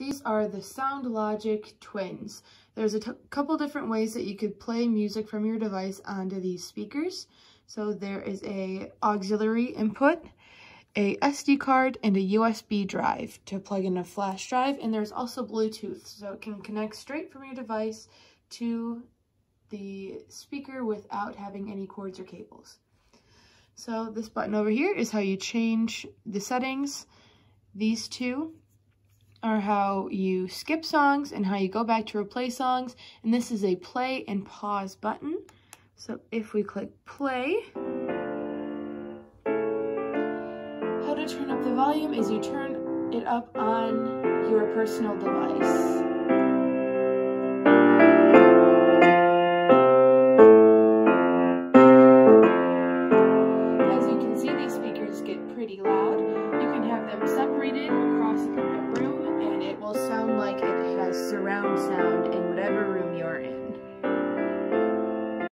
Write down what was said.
These are the SoundLogic Twins. There's a couple different ways that you could play music from your device onto these speakers. So there is a auxiliary input, a SD card, and a USB drive to plug in a flash drive. And there's also Bluetooth, so it can connect straight from your device to the speaker without having any cords or cables. So this button over here is how you change the settings. These two are how you skip songs and how you go back to replay songs. And this is a play and pause button. So if we click play, how to turn up the volume is you turn it up on your personal device. As you can see, these speakers get pretty loud. You can have them separated across the room surround sound in whatever room you're in.